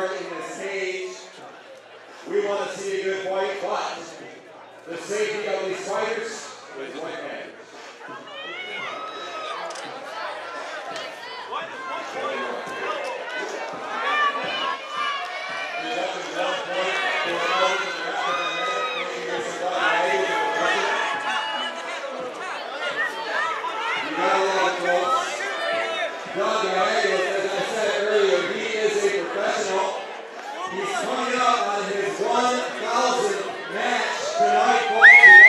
yard in the stage. We want to see a good white, but the safety of these fighters is what matters. Not the He's coming up on his 1,000 match tonight,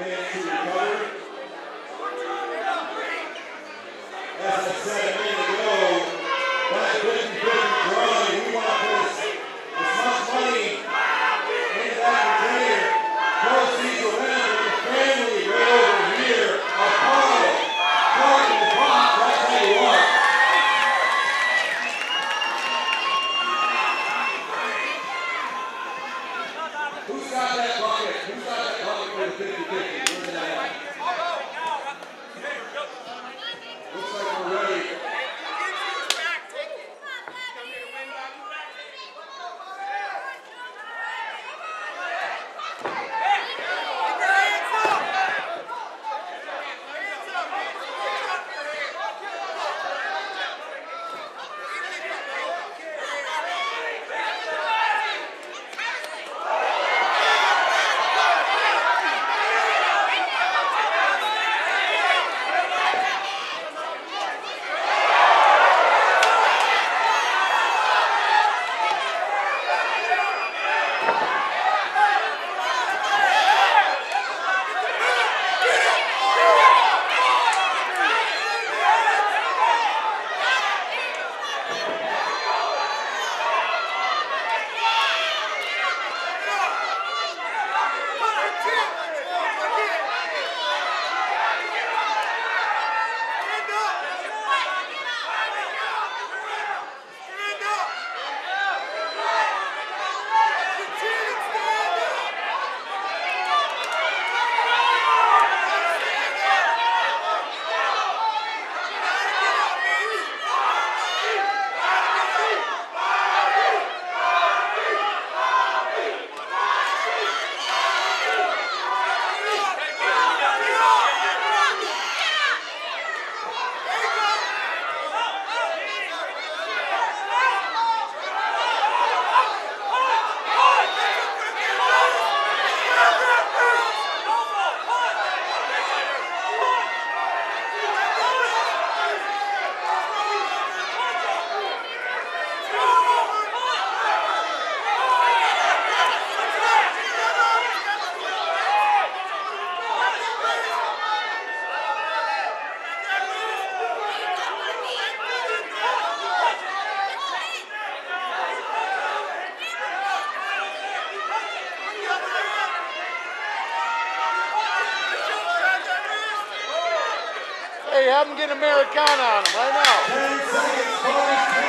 Amém. Have them get Americana on them right now.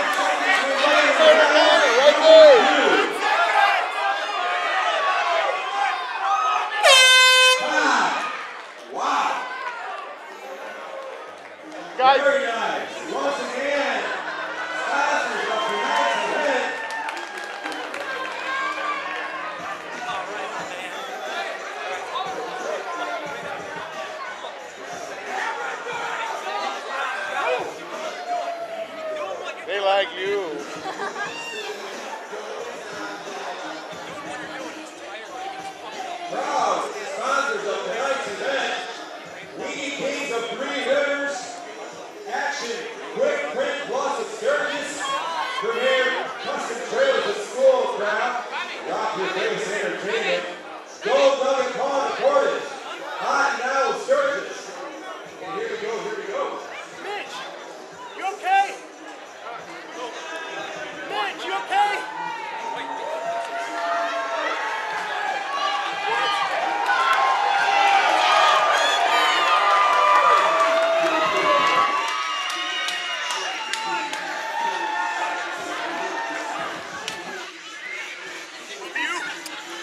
like you.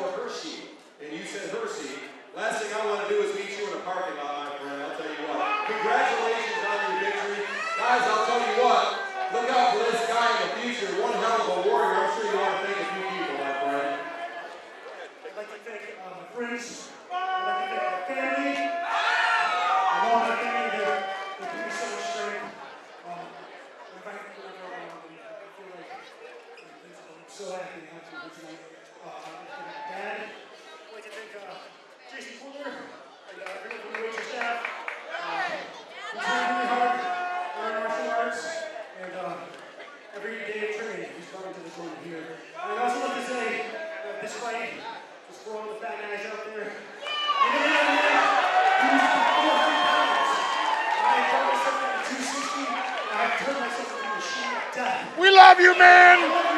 your Hersey and you said Hersey, last thing I want to do is meet you in a parking lot, my friend. I'll tell you what. Congratulations on your victory. Guys, I'll tell you what. Look out for this guy in the future. One hell of a warrior. I'm sure you want to thank a few people, my friend. I'd like to thank uh, my friends. I'd like to thank my family. I want my family to, to give me so strength. Um, if I can feel uh, I'm so happy to have you here tonight. We love you, man.